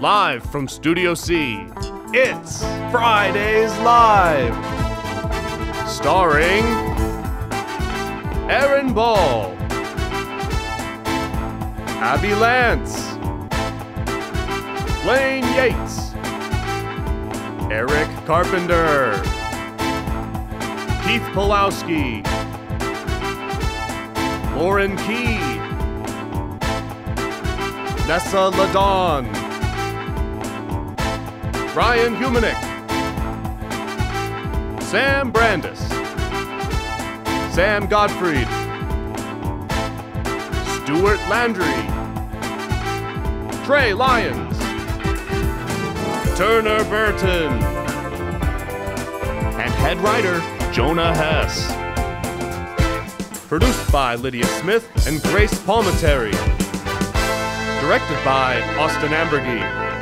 Live from Studio C, it's Fridays Live. Starring Aaron Ball, Abbie Lantz, Blaine Yates, Eric Carpenter, Keith Pawlowski, Lauren Key, Nessa Le Donne, Ryan Humeniuk, Sam Brandes, Sam Gottfried, Stuart Landry, Trey Lyons, Turner Burton, and head writer Jonah Hess. Produced by Lydia Smith and Grace Palmatary. Directed by Austin Amburgey.